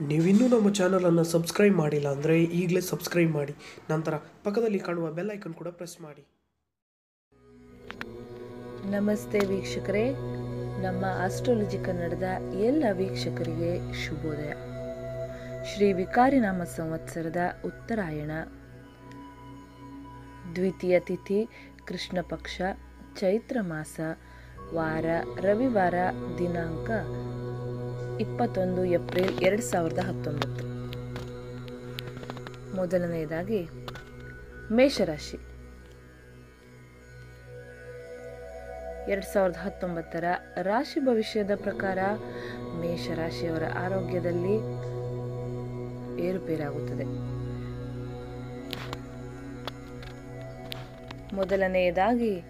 ನೀವಿನ್ನೂ ನಮ್ಮ ಚಾನಲನ್ನು ಸಬ್ಸ್ಕ್ರೈಬ್ ಮಾಡಿಲ್ಲ ಅಂದರೆ ಈಗಲೇ ಸಬ್ಸ್ಕ್ರೈಬ್ ಮಾಡಿ. ನಂತರ ಪಕ್ಕದಲ್ಲಿ ಕಾಣುವ ಬೆಲ್ ಐಕನ್ ಕೂಡ ಪ್ರೆಸ್ ಮಾಡಿ. ನಮಸ್ತೆ ವೀಕ್ಷಕರೇ. ನಮ್ಮ ಆಸ್ಟ್ರಾಲಜಿ ಕನ್ನಡದ ಎಲ್ಲ ವೀಕ್ಷಕರಿಗೆ ಶುಭೋದಯ. ಶ್ರೀ ವಿಕಾರಿ ನಾಮ ಸಂವತ್ಸರದ ಉತ್ತರಾಯಣ. ದ್ವಿತೀಯ ತಿಥಿ ಕೃಷ್ಣ ಪಕ್ಷ ಚೈತ್ರ ಮಾಸ, ವಾರ, ರವಿವಾರ, ದಿನಾಂಕ ಇಪ್ಪತ್ತೊಂದು ಏಪ್ರಿಲ್ ಎರಡು ಸಾವಿರದ ಹತ್ತೊಂಬತ್ತು. ಮೊದಲನೆಯದಾಗಿ, ಮೇಷರಾಶಿ. ಎರಡು ಸಾವಿರದ ಹತ್ತೊಂಬತ್ತರ ರಾಶಿ ಭವಿಷ್ಯದ ಪ್ರಕಾರ ಮೇಷರಾಶಿಯವರ ಆರೋಗ್ಯದಲ್ಲಿ ಏರುಪೇರಾಗುತ್ತದೆ. ಮೊದಲನೆಯದಾಗಿ,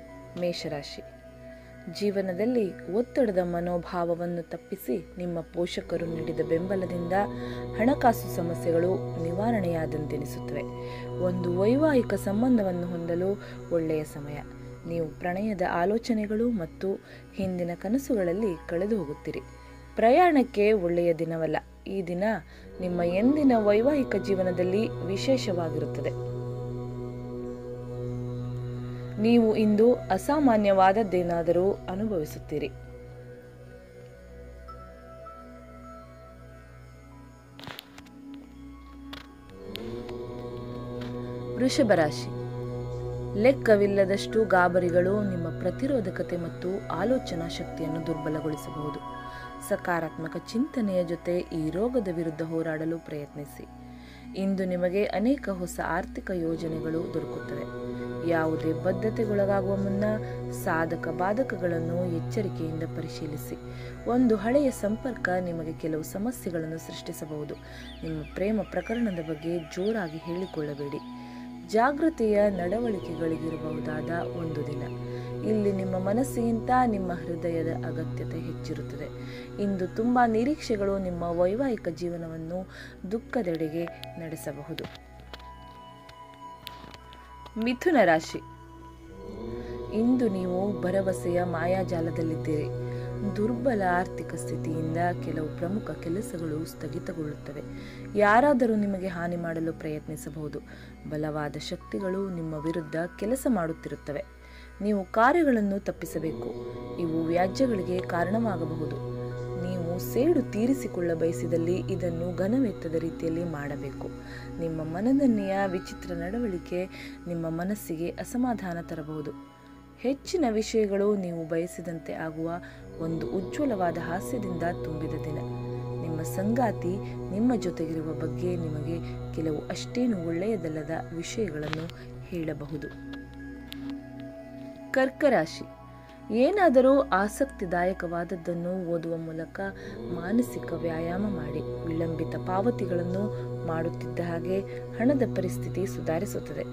ಮೇಷರಾಶಿ. ಜೀವನದಲ್ಲಿ ಒತ್ತಡದ ಮನೋಭಾವವನ್ನು ತಪ್ಪಿಸಿ ನಿಮ್ಮ ಪೋಷಕರು ನೀಡಿದ ಬೆಂಬಲದಿಂದ ಹಣಕಾಸು ಸಮಸ್ಯೆಗಳು ನಿವಾರಣೆಯಾದಂತೆನಿಸುತ್ತವೆ. ಒಂದು ವೈವಾಹಿಕ ಸಂಬಂಧವನ್ನು ಹೊಂದಲು ಒಳ್ಳೆಯ ಸಮಯ. ನೀವು ಪ್ರಣಯದ ಆಲೋಚನೆಗಳು ಮತ್ತು ಹಿಂದಿನ ಕನಸುಗಳಲ್ಲಿ ಕಳೆದು ಹೋಗುತ್ತೀರಿ. ಪ್ರಯಾಣಕ್ಕೆ ಒಳ್ಳೆಯ ದಿನವಲ್ಲ. ಈ ದಿನ ನಿಮ್ಮ ಎಂದಿನ ವೈವಾಹಿಕ ಜೀವನದಲ್ಲಿ ವಿಶೇಷವಾಗಿರುತ್ತದೆ. ನೀವು ಇಂದು ಅಸಾಮಾನ್ಯವಾದದ್ದೇನಾದರೂ ಅನುಭವಿಸುತ್ತೀರಿ. ವೃಷಭ ರಾಶಿ ಲೆಕ್ಕವಿಲ್ಲದಷ್ಟು ಗಾಬರಿಗಳು ನಿಮ್ಮ ಪ್ರತಿರೋಧಕತೆ ಮತ್ತು ಆಲೋಚನಾ ಶಕ್ತಿಯನ್ನು ದುರ್ಬಲಗೊಳಿಸಬಹುದು. ಸಕಾರಾತ್ಮಕ ಚಿಂತನೆಯ ಜೊತೆ ಈ ರೋಗದ ವಿರುದ್ಧ ಹೋರಾಡಲು ಪ್ರಯತ್ನಿಸಿ. ಇಂದು ನಿಮಗೆ ಅನೇಕ ಹೊಸ ಆರ್ಥಿಕ ಯೋಜನೆಗಳು ದೊರಕುತ್ತವೆ. ಯಾವುದೇ ಬದ್ಧತೆಗೊಳಗಾಗುವ ಮುನ್ನ ಸಾಧಕ ಬಾಧಕಗಳನ್ನು ಎಚ್ಚರಿಕೆಯಿಂದ ಪರಿಶೀಲಿಸಿ. ಒಂದು ಹಳೆಯ ಸಂಪರ್ಕ ನಿಮಗೆ ಕೆಲವು ಸಮಸ್ಯೆಗಳನ್ನು ಸೃಷ್ಟಿಸಬಹುದು. ನಿಮ್ಮ ಪ್ರೇಮ ಪ್ರಕರಣದ ಬಗ್ಗೆ ಜೋರಾಗಿ ಹೇಳಿಕೊಳ್ಳಬೇಡಿ. ಜಾಗೃತೆಯ ನಡವಳಿಕೆಗಳಿಗಿರಬಹುದಾದ ಒಂದು ದಿನ. ಇಲ್ಲಿ ನಿಮ್ಮ ಮನಸ್ಸಿಗಿಂತ ನಿಮ್ಮ ಹೃದಯದ ಅಗತ್ಯತೆ ಹೆಚ್ಚಿರುತ್ತದೆ. ಇಂದು ತುಂಬ ನಿರೀಕ್ಷೆಗಳು ನಿಮ್ಮ ವೈವಾಹಿಕ ಜೀವನವನ್ನು ದುಃಖದೆಡೆಗೆ ನಡೆಸಬಹುದು. ಮಿಥುನ ರಾಶಿ. ಇಂದು ನೀವು ಭರವಸೆಯ ಮಾಯಾಜಾಲದಲ್ಲಿದ್ದೀರಿ. ದುರ್ಬಲ ಆರ್ಥಿಕ ಸ್ಥಿತಿಯಿಂದ ಕೆಲವು ಪ್ರಮುಖ ಕೆಲಸಗಳು ಸ್ಥಗಿತಗೊಳ್ಳುತ್ತವೆ. ಯಾರಾದರೂ ನಿಮಗೆ ಹಾನಿ ಮಾಡಲು ಪ್ರಯತ್ನಿಸಬಹುದು. ಬಲವಾದ ಶಕ್ತಿಗಳು ನಿಮ್ಮ ವಿರುದ್ಧ ಕೆಲಸ ಮಾಡುತ್ತಿರುತ್ತವೆ. ನೀವು ಕಾರ್ಯಗಳನ್ನು ತಪ್ಪಿಸಬೇಕು. ಇವು ವ್ಯಾಜ್ಯಗಳಿಗೆ ಕಾರಣವಾಗಬಹುದು. ಸೇಡು ತೀರಿಸಿಕೊಳ್ಳ ಬಯಸಿದಲ್ಲಿ ಇದನ್ನು ಘನವೆತ್ತದ ರೀತಿಯಲ್ಲಿ ಮಾಡಬೇಕು. ನಿಮ್ಮ ಮನದನ್ನೆಯ ವಿಚಿತ್ರ ನಡವಳಿಕೆ ನಿಮ್ಮ ಮನಸ್ಸಿಗೆ ಅಸಮಾಧಾನ ತರಬಹುದು. ಹೆಚ್ಚಿನ ವಿಷಯಗಳು ನೀವು ಬಯಸಿದಂತೆ ಆಗುವ ಒಂದು ಉಜ್ವಲವಾದ ಹಾಸ್ಯದಿಂದ ತುಂಬಿದ ದಿನ. ನಿಮ್ಮ ಸಂಗಾತಿ ನಿಮ್ಮ ಜೊತೆಗಿರುವ ಬಗ್ಗೆ ನಿಮಗೆ ಕೆಲವು ಅಷ್ಟೇನು ಒಳ್ಳೆಯದಲ್ಲದ ವಿಷಯಗಳನ್ನು ಹೇಳಬಹುದು. ಕರ್ಕರಾಶಿ ಏನಾದರೂ ಆಸಕ್ತಿದಾಯಕವಾದದ್ದನ್ನು ಓದುವ ಮೂಲಕ ಮಾನಸಿಕ ವ್ಯಾಯಾಮ ಮಾಡಿ. ವಿಳಂಬಿತ ಪಾವತಿಗಳನ್ನು ಮಾಡುತ್ತಿದ್ದ ಹಾಗೆ ಹಣದ ಪರಿಸ್ಥಿತಿ ಸುಧಾರಿಸುತ್ತದೆ.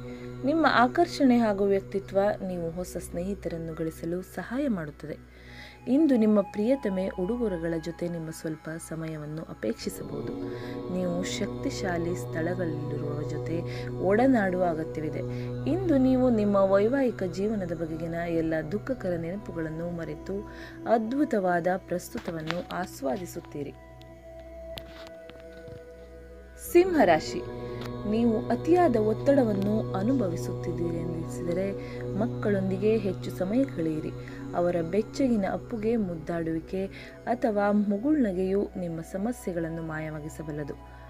ನಿಮ್ಮ ಆಕರ್ಷಣೆ ಹಾಗೂ ವ್ಯಕ್ತಿತ್ವ ನೀವು ಹೊಸ ಸ್ನೇಹಿತರನ್ನು ಗಳಿಸಲು ಸಹಾಯ ಮಾಡುತ್ತದೆ. ಇಂದು ನಿಮ್ಮ ಪ್ರಿಯತಮೆ ಉಡುಗೊರೆಗಳ ಜೊತೆ ನಿಮ್ಮ ಸ್ವಲ್ಪ ಸಮಯವನ್ನು ಅಪೇಕ್ಷಿಸಬಹುದು. ನೀವು ಶಕ್ತಿಶಾಲಿ ಸ್ಥಳಗಳಲ್ಲಿರುವ ಜೊತೆ ಒಡನಾಡುವ ಅಗತ್ಯವಿದೆ. ಇಂದು ನೀವು ನಿಮ್ಮ ವೈವಾಹಿಕ ಜೀವನದ ಬಗೆಗಿನ ಎಲ್ಲ ದುಃಖಕರ ನೆನಪುಗಳನ್ನು ಮರೆತು ಅದ್ಭುತವಾದ ಪ್ರಸ್ತುತವನ್ನು ಆಸ್ವಾದಿಸುತ್ತೀರಿ. ಸಿಂಹರಾಶಿ ನೀವು ಅತಿಯಾದ ಒತ್ತಡವನ್ನು ಅನುಭವಿಸುತ್ತಿದ್ದೀರಿ ಎಂದೆನಿಸಿದರೆ ಮಕ್ಕಳೊಂದಿಗೆ ಹೆಚ್ಚು ಸಮಯ ಕಳೆಯಿರಿ. ಅವರ ಬೆಚ್ಚಗಿನ ಅಪ್ಪುಗೆ ಮುದ್ದಾಡುವಿಕೆ ಅಥವಾ ಮುಗುಳ್ನಗೆಯು ನಿಮ್ಮ ಸಮಸ್ಯೆಗಳನ್ನು ಮಾಯವಾಗಿಸಬಲ್ಲದು.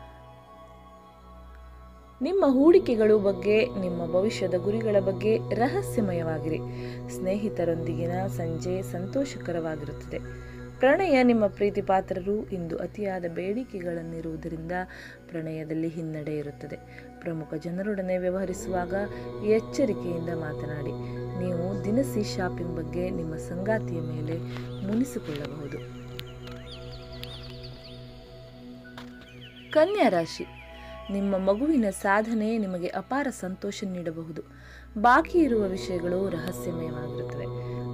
ನಿಮ್ಮ ಹೂಡಿಕೆಗಳು ಬಗ್ಗೆ, ನಿಮ್ಮ ಭವಿಷ್ಯದ ಗುರಿಗಳ ಬಗ್ಗೆ ರಹಸ್ಯಮಯವಾಗಿರಿ. ಸ್ನೇಹಿತರೊಂದಿಗಿನ ಸಂಜೆ ಸಂತೋಷಕರವಾಗಿರುತ್ತದೆ. ಪ್ರಣಯ ನಿಮ್ಮ ಪ್ರೀತಿ ಪಾತ್ರರು ಇಂದು ಅತಿಯಾದ ಬೇಡಿಕೆಗಳನ್ನಿರುವುದರಿಂದ ಪ್ರಣಯದಲ್ಲಿ ಹಿನ್ನಡೆ ಇರುತ್ತದೆ. ಪ್ರಮುಖ ಜನರೊಡನೆ ವ್ಯವಹರಿಸುವಾಗ ಎಚ್ಚರಿಕೆಯಿಂದ ಮಾತನಾಡಿ, ನೀವು ದಿನಸಿ ಶಾಪಿಂಗ್ ಬಗ್ಗೆ ನಿಮ್ಮ ಸಂಗಾತಿಯ ಮೇಲೆ ಮುನಿಸಿಕೊಳ್ಳಬಹುದು. ಕನ್ಯಾ ರಾಶಿ. ನಿಮ್ಮ ಮಗುವಿನ ಸಾಧನೆ ನಿಮಗೆ ಅಪಾರ ಸಂತೋಷ ನೀಡಬಹುದು. ಬಾಕಿ ಇರುವ ವಿಷಯಗಳು ರಹಸ್ಯಮಯವಾಗಿರುತ್ತವೆ.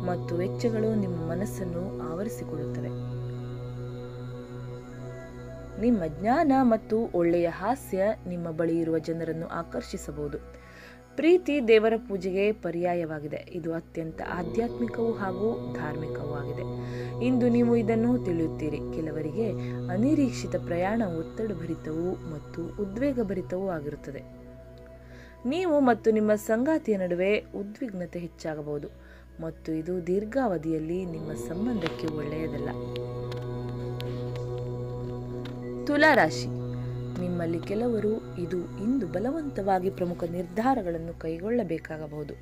ಮತ್ತು ವೆಚ್ಚಗಳು ನಿಮ್ಮ ಮನಸ್ಸನ್ನು ಆವರಿಸಿಕೊಳ್ಳುತ್ತವೆ ನಿಮ್ಮ ಜ್ಞಾನ ಮತ್ತು ಒಳ್ಳೆಯ ಹಾಸ್ಯ ನಿಮ್ಮ ಬಳಿ ಇರುವ ಜನರನ್ನು ಆಕರ್ಷಿಸಬಹುದು. ಪ್ರೀತಿ ದೇವರ ಪೂಜೆಗೆ ಪರ್ಯಾಯವಾಗಿದೆ. ಇದು ಅತ್ಯಂತ ಆಧ್ಯಾತ್ಮಿಕವೂ ಹಾಗೂ ಧಾರ್ಮಿಕವೂ ಆಗಿದೆ. ಇಂದು ನೀವು ಇದನ್ನು ತಿಳಿಯುತ್ತೀರಿ. ಕೆಲವರಿಗೆ ಅನಿರೀಕ್ಷಿತ ಪ್ರಯಾಣ ಒತ್ತಡಭರಿತವೂ ಮತ್ತು ಉದ್ವೇಗಭರಿತವೂ ಆಗಿರುತ್ತದೆ. ನೀವು ಮತ್ತು ನಿಮ್ಮ ಸಂಗಾತಿಯ ನಡುವೆ ಉದ್ವಿಗ್ನತೆ ಹೆಚ್ಚಾಗಬಹುದು. ಮತ್ತು ಇದು ದೀರ್ಘಾವಧಿಯಲ್ಲಿ ನಿಮ್ಮ ಸಂಬಂಧಕ್ಕೆ ಒಳ್ಳೆಯದಲ್ಲ. ತುಲಾ ರಾಶಿ ನಿಮ್ಮಲ್ಲಿ ಕೆಲವರು ಇದು ಇಂದು ಬಲವಂತವಾಗಿ ಪ್ರಮುಖ ನಿರ್ಧಾರಗಳನ್ನು ಕೈಗೊಳ್ಳಬೇಕಾಗಬಹುದು.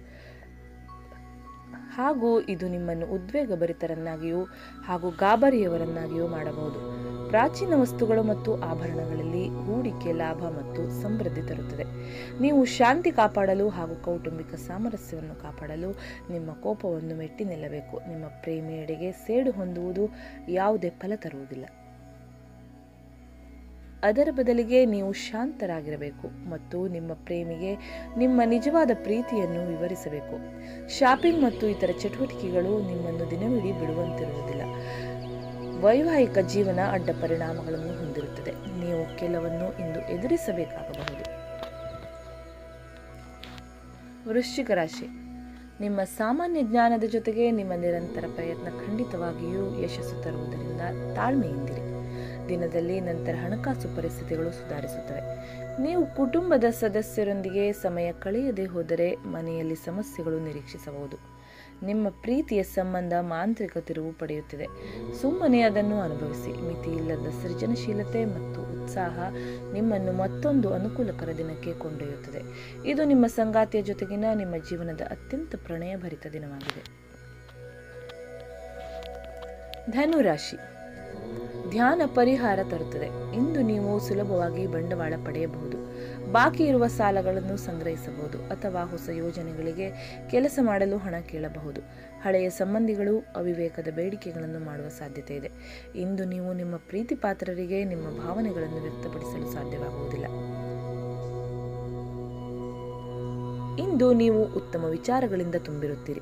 ಹಾಗೂ ಇದು ನಿಮ್ಮನ್ನು ಉದ್ವೇಗಭರಿತರನ್ನಾಗಿಯೂ ಹಾಗೂ ಗಾಬರಿಯವರನ್ನಾಗಿಯೂ ಮಾಡಬಹುದು. ಪ್ರಾಚೀನ ವಸ್ತುಗಳು ಮತ್ತು ಆಭರಣಗಳಲ್ಲಿ ಹೂಡಿಕೆ ಲಾಭ ಮತ್ತು ಸಮೃದ್ಧಿ ತರುತ್ತದೆ. ನೀವು ಶಾಂತಿ ಕಾಪಾಡಲು ಹಾಗೂ ಕೌಟುಂಬಿಕ ಸಾಮರಸ್ಯವನ್ನು ಕಾಪಾಡಲು ನಿಮ್ಮ ಕೋಪವನ್ನು ಮೆಟ್ಟಿ ನಿಲ್ಲಬೇಕು. ನಿಮ್ಮ ಪ್ರೇಮಿಯಡೆಗೆ ಸೇಡು ಹೊಂದುವುದು ಯಾವುದೇ ಫಲ ತರುವುದಿಲ್ಲ. ಅದರ ಬದಲಿಗೆ ನೀವು ಶಾಂತರಾಗಿರಬೇಕು ಮತ್ತು ನಿಮ್ಮ ಪ್ರೇಮಿಗೆ ನಿಮ್ಮ ನಿಜವಾದ ಪ್ರೀತಿಯನ್ನು ವಿವರಿಸಬೇಕು. ಶಾಪಿಂಗ್ ಮತ್ತು ಇತರ ಚಟುವಟಿಕೆಗಳು ನಿಮ್ಮನ್ನು ದಿನವಿಡೀ ಬಿಡುವಂತಿರುವುದಿಲ್ಲ. ವೈವಾಹಿಕ ಜೀವನ ಅಡ್ಡ ಪರಿಣಾಮಗಳನ್ನು ಹೊಂದಿರುತ್ತದೆ. ನೀವು ಕೆಲವನ್ನು ಇಂದು ಎದುರಿಸಬೇಕಾಗಬಹುದು. ವೃಶ್ಚಿಕ ರಾಶಿ. ನಿಮ್ಮ ಸಾಮಾನ್ಯ ಜ್ಞಾನದ ಜೊತೆಗೆ ನಿಮ್ಮ ನಿರಂತರ ಪ್ರಯತ್ನ ಖಂಡಿತವಾಗಿಯೂ ಯಶಸ್ಸು ತರುವುದರಿಂದ ತಾಳ್ಮೆಯಿಂದಿರಿ. ದಿನದಲ್ಲಿ ನಂತರ ಹಣಕಾಸು ಪರಿಸ್ಥಿತಿಗಳು ಸುಧಾರಿಸುತ್ತವೆ. ನೀವು ಕುಟುಂಬದ ಸದಸ್ಯರೊಂದಿಗೆ ಸಮಯ ಕಳೆಯದೆ ಹೋದರೆ ಮನೆಯಲ್ಲಿ ಸಮಸ್ಯೆಗಳು ನಿರೀಕ್ಷಿಸಬಹುದು. ನಿಮ್ಮ ಪ್ರೀತಿಯ ಸಂಬಂಧ ಮಾಂತ್ರಿಕ ತಿರುವು ಪಡೆಯುತ್ತಿದೆ. ಸುಮ್ಮನೆ ಅದನ್ನು ಅನುಭವಿಸಿ. ಮಿತಿಯಿಲ್ಲದ ಸೃಜನಶೀಲತೆ ಮತ್ತು ಉತ್ಸಾಹ ನಿಮ್ಮನ್ನು ಮತ್ತೊಂದು ಅನುಕೂಲಕರ ದಿನಕ್ಕೆ ಕೊಂಡೊಯ್ಯುತ್ತದೆ. ಇದು ನಿಮ್ಮ ಸಂಗಾತಿಯ ಜೊತೆಗಿನ ನಿಮ್ಮ ಜೀವನದ ಅತ್ಯಂತ ಪ್ರಣಯಭರಿತ ದಿನವಾಗಿದೆ. ಧನುರಾಶಿ. ಧ್ಯಾನ ಪರಿಹಾರ ತರುತ್ತದೆ. ಇಂದು ನೀವು ಸುಲಭವಾಗಿ ಬಂಡವಾಳ ಪಡೆಯಬಹುದು. ಬಾಕಿ ಇರುವ ಸಾಲಗಳನ್ನು ಸಂಗ್ರಹಿಸಬಹುದು ಅಥವಾ ಹೊಸ ಯೋಜನೆಗಳಿಗೆ ಕೆಲಸ ಮಾಡಲು ಹಣ ಕೇಳಬಹುದು. ಹಳೆಯ ಸಂಬಂಧಿಗಳು ಅವಿವೇಕದ ಬೇಡಿಕೆಗಳನ್ನು ಮಾಡುವ ಸಾಧ್ಯತೆ ಇದೆ. ಇಂದು ನೀವು ನಿಮ್ಮ ಪ್ರೀತಿ ಪಾತ್ರರಿಗೆ ನಿಮ್ಮ ಭಾವನೆಗಳನ್ನು ವ್ಯಕ್ತಪಡಿಸಲು ಸಾಧ್ಯವಾಗುವುದಿಲ್ಲ. ಇಂದು ನೀವು ಉತ್ತಮ ವಿಚಾರಗಳಿಂದ ತುಂಬಿರುತ್ತೀರಿ.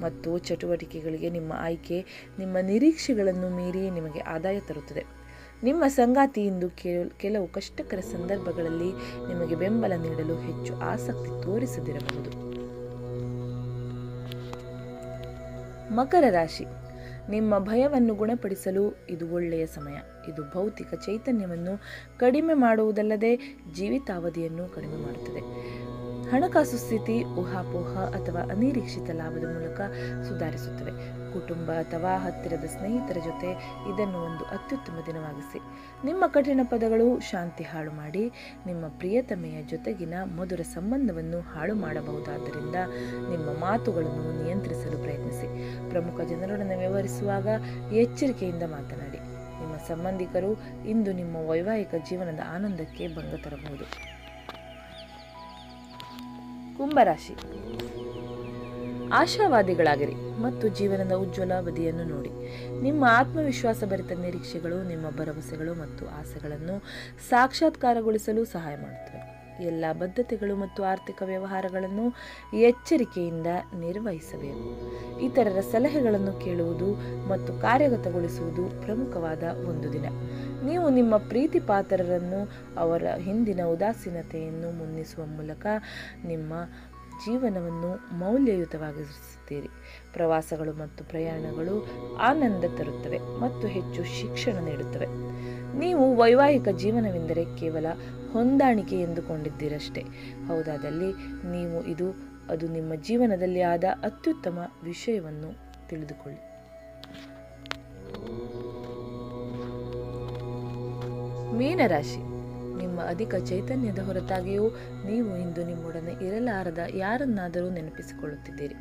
ಮತ್ತು ಚಟುವಟಿಕೆಗಳಿಗೆ ನಿಮ್ಮ ಆಯ್ಕೆ, ನಿಮ್ಮ ನಿರೀಕ್ಷೆಗಳನ್ನು ಮೀರಿ ನಿಮಗೆ ಆದಾಯ ತರುತ್ತದೆ. ನಿಮ್ಮ ಸಂಗಾತಿ ಇಂದು ಕೆಲವು ಕಷ್ಟಕರ ಸಂದರ್ಭಗಳಲ್ಲಿ ನಿಮಗೆ ಬೆಂಬಲ ನೀಡಲು ಹೆಚ್ಚು ಆಸಕ್ತಿ ತೋರಿಸದಿರಬಹುದು. ಮಕರ ರಾಶಿ. ನಿಮ್ಮ ಭಯವನ್ನು ಗುಣಪಡಿಸಲು ಇದು ಒಳ್ಳೆಯ ಸಮಯ. ಇದು ಭೌತಿಕ ಚೈತನ್ಯವನ್ನು ಕಡಿಮೆ ಮಾಡುವುದಲ್ಲದೆ ಜೀವಿತಾವಧಿಯನ್ನು ಕಡಿಮೆ ಮಾಡುತ್ತದೆ. ಹಣಕಾಸು ಸ್ಥಿತಿ ಊಹಾಪೋಹ ಅಥವಾ ಅನಿರೀಕ್ಷಿತ ಲಾಭದ ಮೂಲಕ ಸುಧಾರಿಸುತ್ತವೆ. ಕುಟುಂಬ ಅಥವಾ ಹತ್ತಿರದ ಸ್ನೇಹಿತರ ಜೊತೆ ಇದನ್ನು ಒಂದು ಅತ್ಯುತ್ತಮ ದಿನವಾಗಿಸಿ. ನಿಮ್ಮ ಕಠಿಣ ಪದಗಳು ಶಾಂತಿ ಹಾಳು ಮಾಡಿ, ನಿಮ್ಮ ಪ್ರಿಯತಮೆಯ ಜೊತೆಗಿನ ಮಧುರ ಸಂಬಂಧವನ್ನು ಹಾಳು ಮಾಡಬಹುದಾದ್ದರಿಂದ ನಿಮ್ಮ ಮಾತುಗಳನ್ನು ನಿಯಂತ್ರಿಸಲು ಪ್ರಯತ್ನಿಸಿ. ಪ್ರಮುಖ ಜನರೊಡನೆ ವ್ಯವಹರಿಸುವಾಗ ಎಚ್ಚರಿಕೆಯಿಂದ ಮಾತನಾಡಿ. ನಿಮ್ಮ ಸಂಬಂಧಿಕರು ಇಂದು ನಿಮ್ಮ ವೈವಾಹಿಕ ಜೀವನದ ಆನಂದಕ್ಕೆ ಭಂಗ ತರಬಹುದು. ಕುಂಭರಾಶಿ. ಆಶಾವಾದಿಗಳಾಗಿರಿ ಮತ್ತು ಜೀವನದ ಉಜ್ವಲ ಬದಿಯನ್ನು ನೋಡಿ. ನಿಮ್ಮ ಆತ್ಮವಿಶ್ವಾಸ ಭರಿತ ನಿರೀಕ್ಷೆಗಳು, ನಿಮ್ಮ ಭರವಸೆಗಳು ಮತ್ತು ಆಸೆಗಳನ್ನು ಸಾಕ್ಷಾತ್ಕಾರಗೊಳಿಸಲು ಸಹಾಯ ಮಾಡುತ್ತವೆ. ಎಲ್ಲ ಬದ್ಧತೆಗಳು ಮತ್ತು ಆರ್ಥಿಕ ವ್ಯವಹಾರಗಳನ್ನು ಎಚ್ಚರಿಕೆಯಿಂದ ನಿರ್ವಹಿಸಬೇಕು. ಇತರರ ಸಲಹೆಗಳನ್ನು ಕೇಳುವುದು ಮತ್ತು ಕಾರ್ಯಗತಗೊಳಿಸುವುದು ಪ್ರಮುಖವಾದ ಒಂದು ದಿನ. ನೀವು ನಿಮ್ಮ ಪ್ರೀತಿ ಪಾತ್ರರನ್ನು ಅವರ ಹಿಂದಿನ ಉದಾಸೀನತೆಯನ್ನು ಮುನ್ನಿಸುವ ಮೂಲಕ ನಿಮ್ಮ ಜೀವನವನ್ನು ಮೌಲ್ಯಯುತವಾಗಿಸುತ್ತೀರಿ. ಪ್ರವಾಸಗಳು ಮತ್ತು ಪ್ರಯಾಣಗಳು ಆನಂದ ತರುತ್ತವೆ ಮತ್ತು ಹೆಚ್ಚು ಶಿಕ್ಷಣ ನೀಡುತ್ತವೆ. ನೀವು ವೈವಾಹಿಕ ಜೀವನವೆಂದರೆ ಕೇವಲ ಹೊಂದಾಣಿಕೆ ಎಂದುಕೊಂಡಿದ್ದೀರಷ್ಟೇ. ಹೌದಾದಲ್ಲಿ ನೀವು ಇದು, ಅದು ನಿಮ್ಮ ಜೀವನದಲ್ಲಿ ಆದ ಅತ್ಯುತ್ತಮ ವಿಷಯವನ್ನು ತಿಳಿದುಕೊಳ್ಳಿ. ಮೀನರಾಶಿ. ನಿಮ್ಮ ಅಧಿಕ ಚೈತನ್ಯದ ಹೊರತಾಗಿಯೂ ನೀವು ಇಂದು ನಿಮ್ಮೊಡನೆ ಇರಲಾರದ ಯಾರನ್ನಾದರೂ ನೆನಪಿಸಿಕೊಳ್ಳುತ್ತಿದ್ದೀರಿ.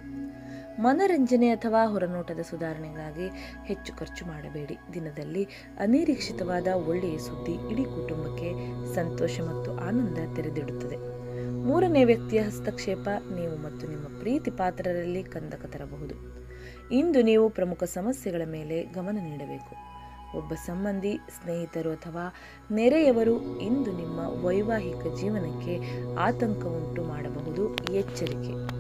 ಮನರಂಜನೆ ಅಥವಾ ಹೊರನೋಟದ ಸುಧಾರಣೆಗಾಗಿ ಹೆಚ್ಚು ಖರ್ಚು ಮಾಡಬೇಡಿ. ದಿನದಲ್ಲಿ ಅನಿರೀಕ್ಷಿತವಾದ ಒಳ್ಳೆಯ ಸುದ್ದಿ ಇಡೀ ಕುಟುಂಬಕ್ಕೆ ಸಂತೋಷ ಮತ್ತು ಆನಂದ ತೆರೆದಿಡುತ್ತದೆ. ಮೂರನೇ ವ್ಯಕ್ತಿಯ ಹಸ್ತಕ್ಷೇಪ ನೀವು ಮತ್ತು ನಿಮ್ಮ ಪ್ರೀತಿ ಪಾತ್ರರಲ್ಲಿ ಕಂದಕ ತರಬಹುದು. ಇಂದು ನೀವು ಪ್ರಮುಖ ಸಮಸ್ಯೆಗಳ ಮೇಲೆ ಗಮನ ನೀಡಬೇಕು. ಒಬ್ಬ ಸಂಬಂಧಿ, ಸ್ನೇಹಿತರು ಅಥವಾ ನೆರೆಯವರು ಇಂದು ನಿಮ್ಮ ವೈವಾಹಿಕ ಜೀವನಕ್ಕೆ ಆತಂಕ ಉಂಟು ಮಾಡಬಹುದು. ಎಚ್ಚರಿಕೆ.